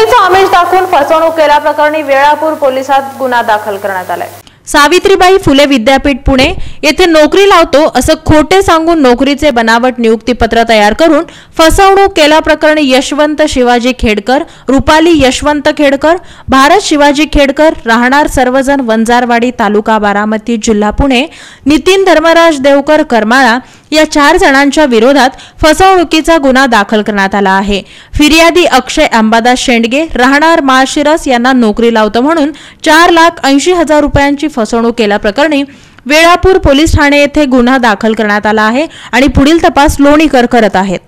नोकरीचं आमिष दाखवून फसवणूक केल्याप्रकरणी वेळापूर पोलिसात गुन्हा दाखल करण्यात आलाय. सावित्रीबाई फुले विद्यापीठ पुणे येथे नोकरी लावतो असं खोटे सांगून नोकरीचे बनावट नियुक्तीपत्र तयार करून फसवणूक केल्याप्रकरणी यशवंत शिवाजी खेडकर रुपाली यशवंत खेडकर भारत शिवाजी खेडकर राहणार सर्वजण वंजारवाडी तालुका बारामती जिल्हा पुणे नितीन धर्मराज देवकर करमाळा या चार जणांच्या विरोधात फसवणुकीचा गुन्हा दाखल करण्यात आला आहे. फिर्यादी अक्षय अंबादास शेंडगे राहणार माळशिरस यांना नोकरी लावतो म्हणून चार लाख ऐंशी हजार रुपयांची फसवणूक केल्याप्रकरणी वेळापूर पोलीस ठाणे येथे गुन्हा दाखल करण्यात आला आहे आणि पुढील तपास लोणीकर करत आहेत.